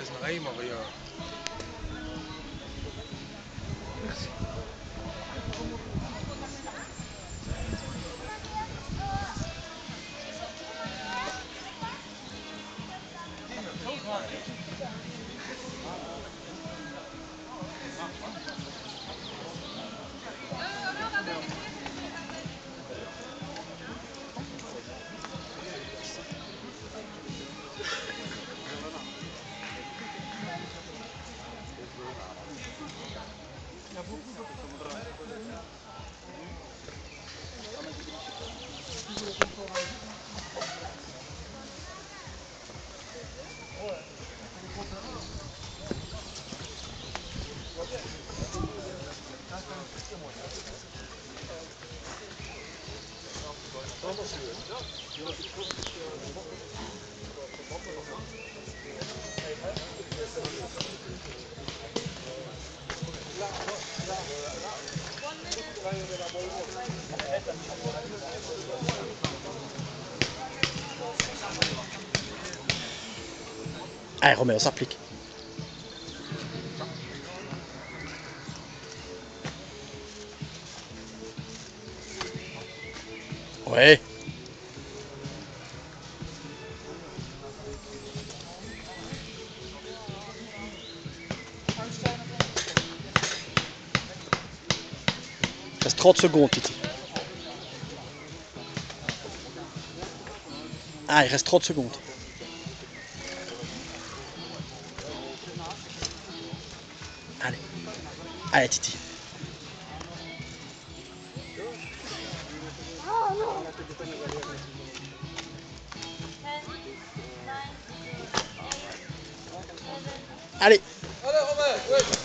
Da ist ein Eimer hier. Thank Allez, Roméo, ça applique. Ouais. Reste 30 secondes, Titi. Ah, il reste 30 secondes. Allez. Allez, Titi. Allez. Allez Romain.